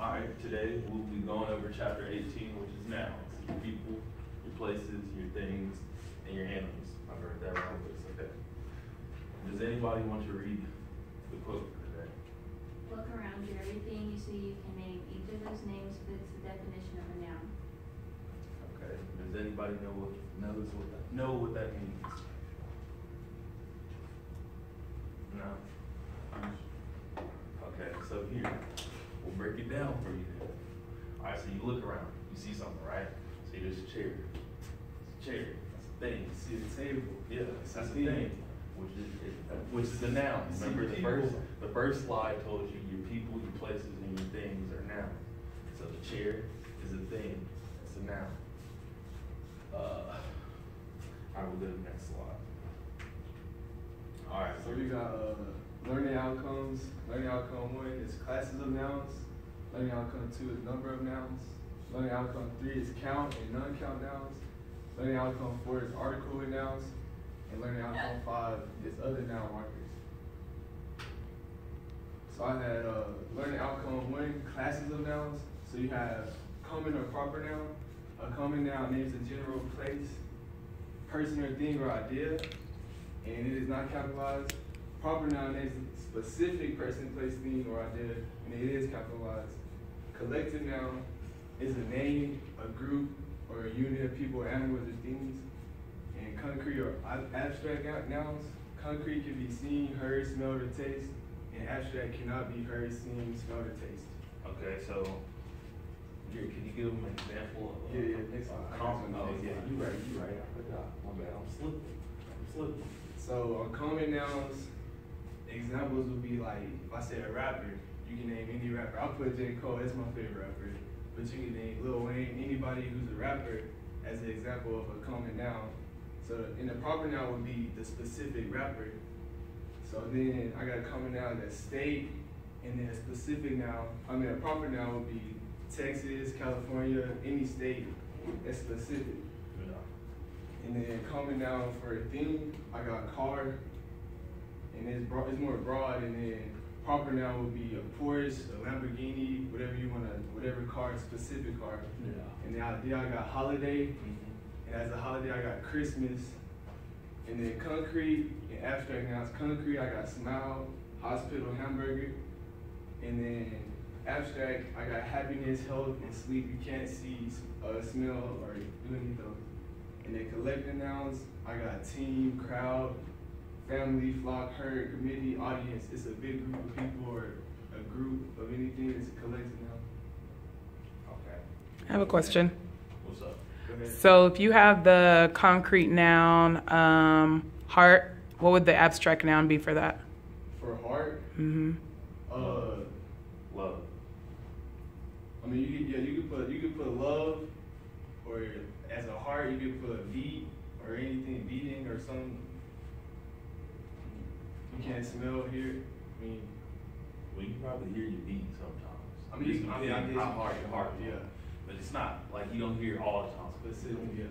All right, today we'll be going over chapter 18, which is nouns. Your people, your places, your things, and your animals. I heard that wrong, but it's okay. Does anybody want to read the quote for today? Look around you, everything you see, you can name. Each of those names fits the definition of a noun. Okay. Does anybody know what knows what that know what that means? No. Okay, so here we'll break it down for you. All right, so you look around, you see something, right? See, there's a chair. It's a chair. That's a thing. You see the table. Yeah, that's a thing. Which is which is a noun. See Remember the people. first the first slide told you your people, your places, and your things are nouns. So the chair is a thing. It's a noun. Uh, I will go to the next slide. All right, So we got uh, learning outcomes. Learning outcome one is classes of nouns. Learning outcome two is number of nouns. Learning outcome three is count and non-count nouns. Learning outcome four is article with nouns. And learning outcome five is other noun markers. So I had uh, learning outcome one, classes of nouns. So you have common or proper noun. A common noun names a general place, person or thing or idea, and it is not capitalized. Proper noun is a specific person, place, thing, or idea, and it is capitalized. Collective noun is a name, a group, or a unit of people, animals, or things. And concrete or abstract nouns, concrete can be seen, heard, smelled, or tasted, and abstract cannot be heard, seen, smelled, or tasted. Okay, so here, can you give them an example of? Yeah, yeah, next slide. Common-. Oh, yeah, you right, you right. I forgot. My bad. I'm slipping. I'm slipping. So uh, common nouns, examples would be like if I say a rapper, you can name any rapper. I'll put J. Cole, that's my favorite rapper. But you can name Lil Wayne, anybody who's a rapper as an example of a common noun. So in the proper noun would be the specific rapper. So then I got a common noun that's state, and then a specific noun, I mean a proper noun would be Texas, California, any state that's specific. And then common noun for a theme, I got car, and it's broad, it's more broad. And then proper noun would be a Porsche, a Lamborghini, whatever you wanna, whatever car, specific car. Yeah. And the idea I got holiday, Mhm. and as a holiday I got Christmas. And then concrete and abstract nouns, concrete I got smile, hospital, hamburger. And then abstract I got happiness, health, and sleep. You can't see, uh, smell, or do any of those. And then collective nouns, I got team, crowd, family, flock, herd, committee, audience. It's a big group of people or a group of anything. It's a collective noun. Okay. I have a question. What's up? So if you have the concrete noun um, heart, what would the abstract noun be for that? For heart, hmm uh, Love. I mean, you could, yeah, you could put you could put love, or as a heart, you could put a beat or anything beating or something. You can't smell here. I mean, Well, you can probably hear your beat sometimes. I mean, you- I mean, I depends guess how hard your heart yeah. But it's not like you don't hear all the time. specific, yeah.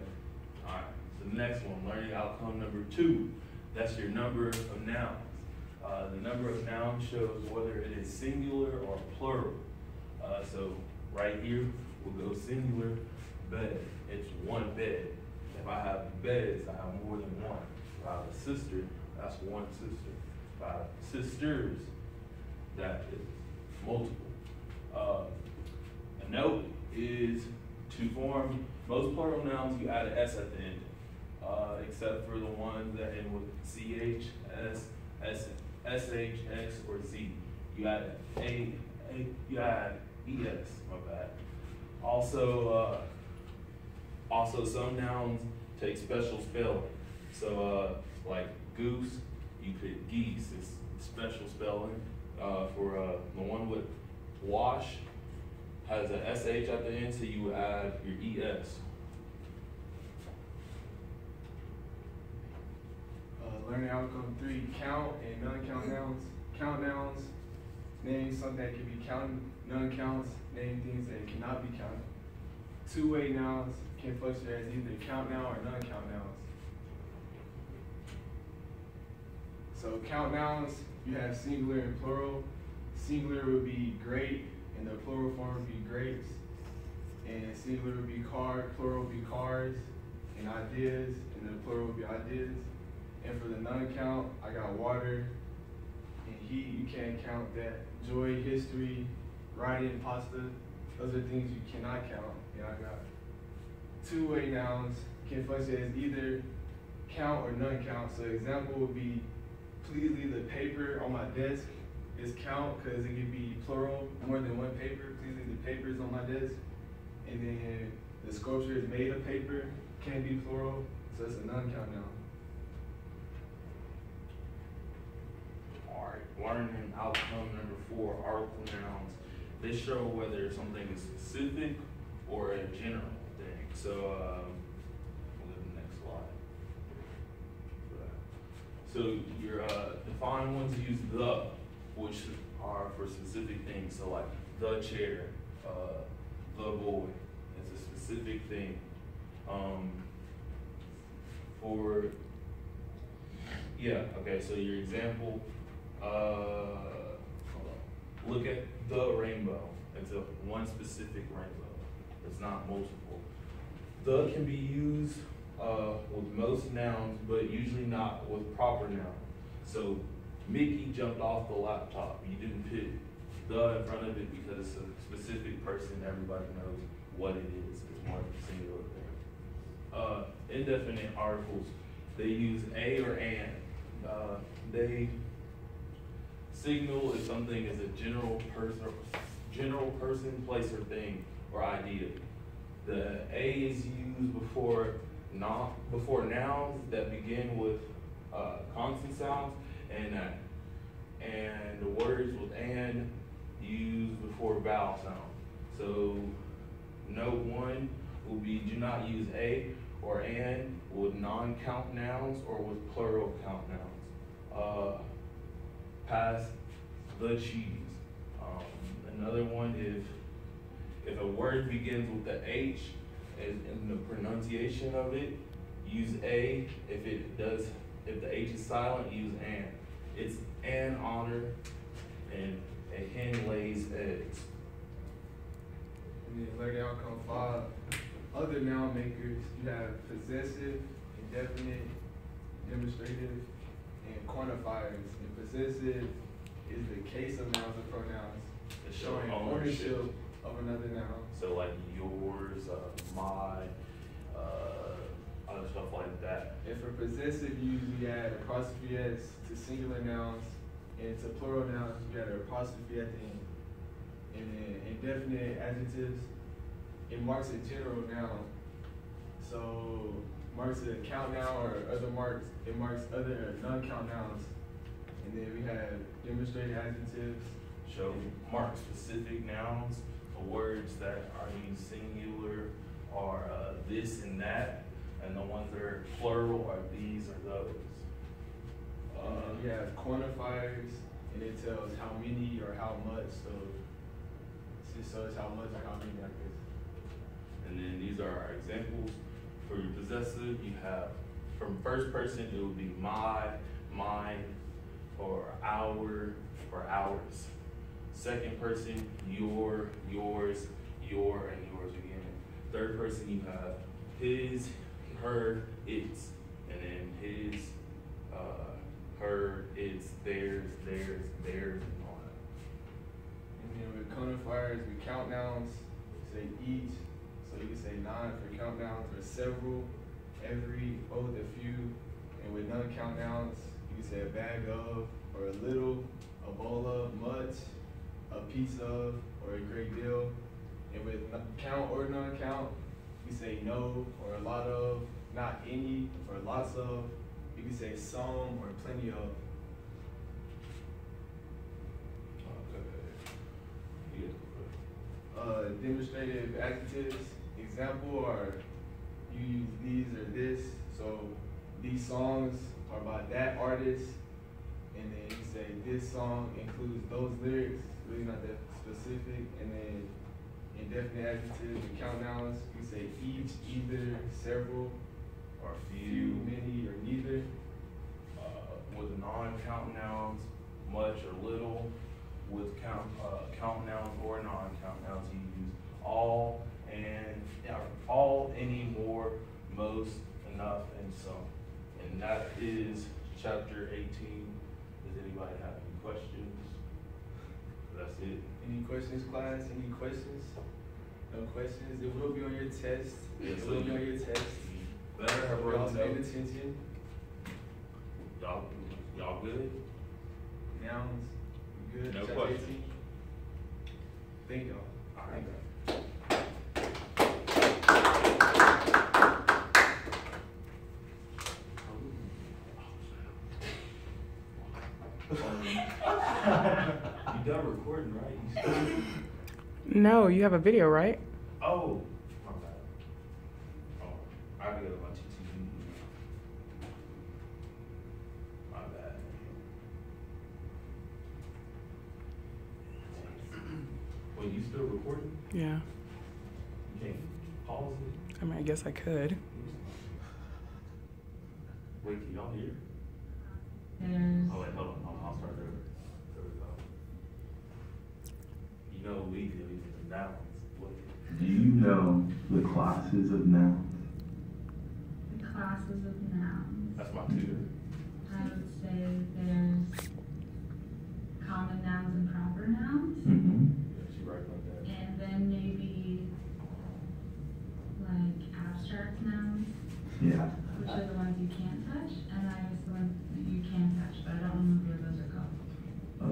All right. So the next one, learning outcome number two. That's your number of nouns. Uh, the number of nouns shows whether it is singular or plural. Uh, so right here, we'll go singular bed. It's one bed. If I have beds, I have more than one. If I have a sister, that's one sister. Have sisters, that is multiple. Uh, a note is to form most plural nouns, you add an S at the end, uh, except for the ones that end with CH, S, S, SH, X, or Z. You add A, A, you add ES, my bad. Also, uh, also some nouns take special spelling. So, uh, like goose, you could geese, it's special spelling. Uh, for, uh, the one with wash, has a SH at the end, so you add your ES. Uh, learning outcome three, count and non-count nouns. Count nouns, name something that can be counted. Non-counts, name things that cannot be counted. Two-way nouns can fluctuate as either count noun or non-count nouns. So count nouns, you have singular and plural. Singular would be great, and the plural form would be grapes, and singular would be car, plural would be cars, and ideas, and the plural would be ideas. And for the non-count, I got water and heat. You can't count that. Joy, history, writing, pasta. Those are things you cannot count. And I got two-way nouns can function as either count or non-count. So example would be, please leave the paper on my desk is count because it can be plural, more than one paper. Please leave the papers on my desk. And then the sculpture is made of paper, can be plural, so it's a non-count noun. Learning outcome number four, article nouns. They show whether something is specific or a general thing. So, um, we'll go to the next slide. So your, uh, defined ones use the, which are for specific things, so like the chair, uh, the boy, it's a specific thing. Um, for yeah, okay, so your example, uh. Look at the rainbow. It's a one specific rainbow. It's not multiple. The can be used, uh, with most nouns, but usually not with proper nouns. So Mickey jumped off the laptop. You didn't put the in front of it because it's a specific person. Everybody knows what it is. It's one singular thing. Uh, indefinite articles, they use a or an. Uh, they signal if something is a general person, general person, place, or thing, or idea. The a is used before not before nouns that begin with uh, consonant sounds, and uh, and the words with and used before vowel sounds. So note one will be do not use a or an with non-count nouns or with plural count nouns. Uh, pass the cheese. Um, another one if if a word begins with the H in, in the pronunciation of it, use a. If it does, if the H is silent, use an. It's an honor, and a hen lays eggs. And then learning outcome five, other noun makers, you have possessive, indefinite, demonstrative, and quantifiers. And possessive is the case of nouns and pronouns showing ownership. Ownership of another noun. So like yours, uh, my, uh, other stuff like that. And for possessive, you usually add apostrophe s to singular nouns, and to plural nouns, you add an apostrophe at the end. And then indefinite adjectives, it marks a general noun. So marks a count noun or other marks, it marks other non-count nouns. And then we have demonstrated adjectives. Show mark specific nouns for words that are used singular are uh, this and that, and the ones that are plural are these or those. Uh, we have quantifiers, and it tells how many or how much, so, so it's how much or how many. And then these are our examples. For your possessive, you have from first person, it would be my, mine, or our, or ours. Second person, your, yours, your, and yours again. Third person, you have his, her, its, and then his, uh, her, its, theirs, theirs, theirs, and all that. And then with quantifiers, we count nouns, say each, so you can say nine for count nouns, or several, every, both, a few. And with non-count nouns, you can say a bag of, or a little, a bowl of, much, a piece of, or a great deal. And with count or non-count, we say no, or a lot of, not any, or lots of. You can say some, or plenty of. Okay. Yeah. uh, demonstrative adjectives. Example are you use these or this. So these songs are by that artist, and then you say this song includes those lyrics. Really not that specific. And then indefinite adjectives and count nouns. You say each, either, several, Or few, many, or neither. uh, with non-count nouns, much or little, with count, uh, count nouns or non-count nouns, you use all and, all, any, more, most, enough, and some. And that is chapter eighteen. Does anybody have any questions? That's it. Any questions, class? Any questions? No questions? It will be on your test. Yes, It will be on your test. Mm-hmm. Better have Y'all paying attention. Y'all, y'all good? Nouns, good? No. 18? Thank y'all. All right. You done recording, right? You still- No, you have a video, right? Oh, my bad. Oh, I gotta go to my TTV. My bad. Wait, you still recording? Yeah. You can't pause it? I mean, I guess I could. Wait, can y'all hear? There's, Oh, wait, hold on, I'll, I'll start over. There we go. You know, we do the nouns. Do you know the classes of nouns? the classes of nouns. That's my tutor. I would say there's common nouns and proper nouns. Mm-hmm. Yeah, she right like that. And then maybe like abstract nouns, Yeah. which are the ones you can't touch, and I was the ones that you can touch, but I don't remember those are called.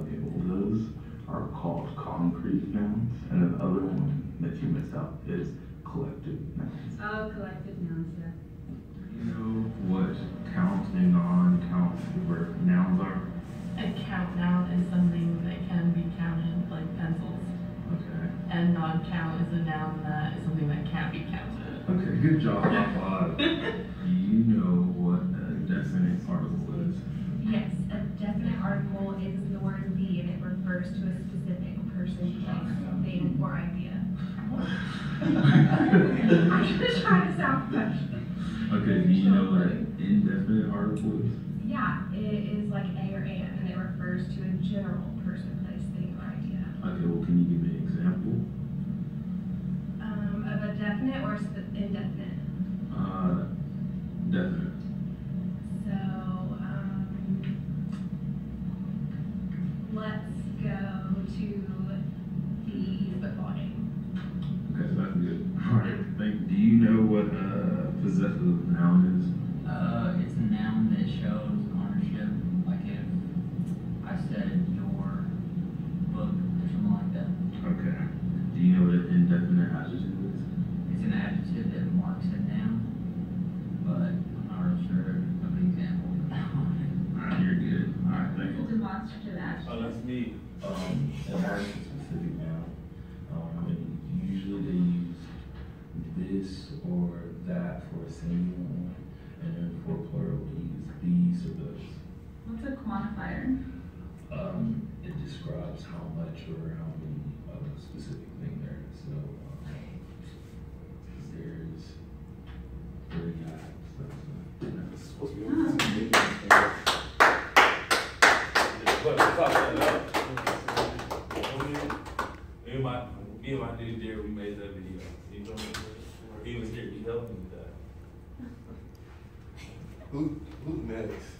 Okay, well, those are called concrete nouns, and then the other one that you missed out is collective nouns. Oh, collective nouns, yeah. You know what count and non-count word nouns are? A count noun is something that can be counted, like pencils. Okay. And non-count is a noun that is something that can't be counted. Okay, good job, high five. Do you know what a definite article is? Yes, a definite article is the word the and it refers to a specific person, place, thing, or idea. I'm just trying to sound professional. Okay, do you know what an indefinite article is? Yeah, it is like a or an, and it refers to a general person, place, thing, or idea. Okay, well, can you give me an example? Um, of a definite or spe- indefinite. Uh, definite. It's a you. demonstrative adjective. Oh, that's me. Um, it marks a specific noun. Um, usually they use this or that for a singular one, and then for plural they use these or those. What's a quantifier? Um, it describes how much or how many of a specific thing there is. So, um, there's thirty items. That's, It's supposed to be on this video. But stop that up. Me and my, me and my dude Jerry, we made that video. You know what I'm saying? He was here, he helped me with Who, who's next?